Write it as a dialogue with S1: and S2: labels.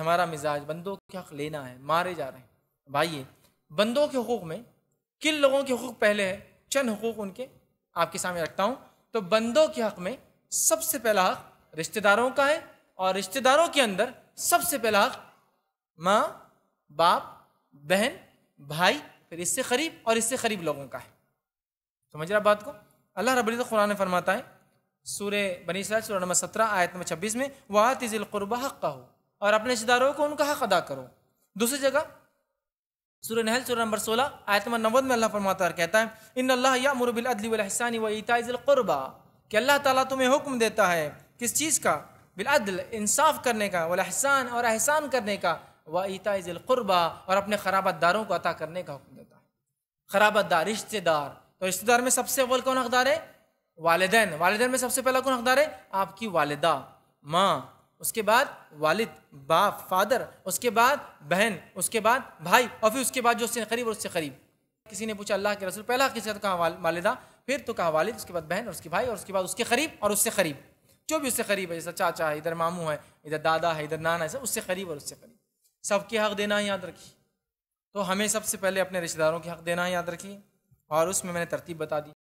S1: ہمارا مزاج، بندوں کے حق لینا ہے، مارے جا رہے ہیں۔ بھائی بندوں کے حقوق میں کن لوگوں کے حقوق پہلے ہے چند حقوق ان کے آپ کے سامنے رکھتا ہوں۔ تو بندوں کے حق میں سب سے پہلا حق رشتہ داروں کا ہے اور رشتہ داروں کے اندر سب سے پہلا حق ماں، باپ، بہن، بھائی، پھر اس سے قریب اور اس سے قریب لوگوں کا ہے۔ سمجھ رہا بات کو؟ اللہ رب العزت قرآن فرماتا ہے، سورہ بنی اسرائیل، سورہ نمبر سترہ، آیت نمبر چھبیس میں وہ ذی القربہ حق کا ہو اور اپنے رشتے داروں کو ان کا حق ادا کرو۔ دوسری جگہ، سورہ نحل، سورہ نمبر سولہ، آیت نمبر نود میں اللہ فرماتا ہے کہتا ہے، ان اللہ یا مرب العدل والحسانی و ایتاء ذی القربہ کہ اللہ تعالیٰ تمہیں حکم دیتا ہے کس چیز کا؟ بالعدل، انصاف کرنے کا والاحسان اور احسان کرنے کا۔ و ایتاء ذی القربہ اور اپنے خرابت داروں کو عطا کرنے کا حکم دیتا ہے۔ خرابت دار رشتے دار۔ تو رشتے دار میں سب سے اول کون حقدار ہے؟ والدین۔ والدین میں سب سے پہلا کون حقدار ہے؟ آپ کی والدہ، ماں۔ اس کے بعد والد، باپ، فادر، اس کے بعد بہن، اس کے بعد بھائی اور پھر اس کے بعد جو اس سے قریب اور اس سے قریب۔ کسی نے پوچھا اللہ کے رسول، پہلا کسی نے کہا والدہ؟ پھر تو کہا والد، اس کے بعد بہن اور اس کے بھائی اور اس کے بعد اس کے قریب اور اس سے قریب۔ جو بھی اس سے قریب ہے، جیسا چاچا ہے، ادھر ماموں ہے ادھر دادا ہے، ادھر نانا ہے اس سے قریب اور اس سے قریب۔ سب کے حق دینا یاد رکھیے۔ تو ہمیں سب سے پہلے اپنے رشتہ داروں کے حق دینا یاد رکھیے اور اس میں میں نے ترتیب بتا دی۔